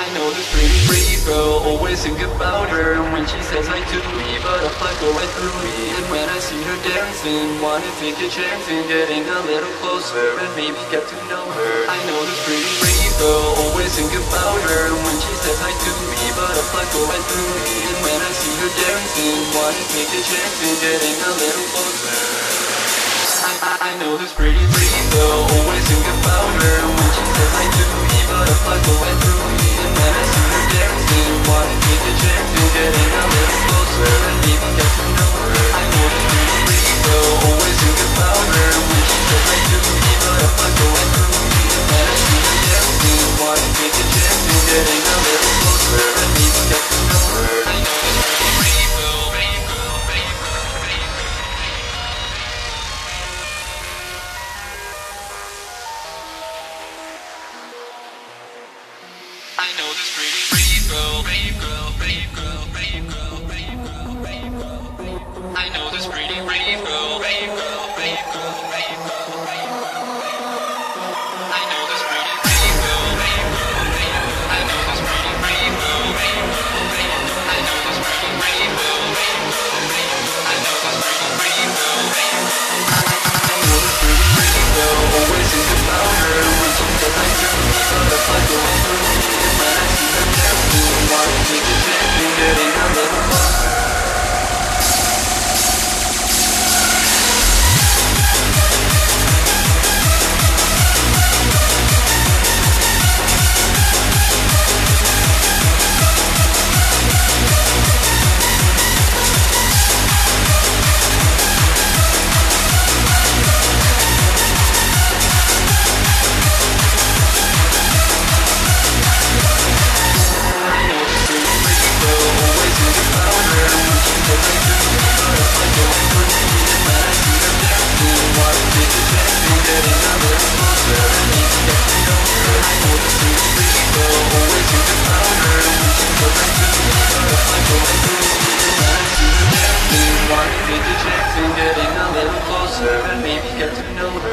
I know this pretty pretty girl, always think about her When she says hi to me, butterfly go right through me And when I see her dancing, wanna take a chance in Getting a little closer and maybe get to know her. I know this pretty pretty girl, always think about her When she says hi to me, butterfly go right through me I her dancing, wanna take a chance in Getting a little closer. I, I, I know this pretty pretty girl, always think about her When she says hi to me, butterfly go I know this pretty girl, girl, girl, girl, girl, girl. I know this pretty serve and maybe get to know her.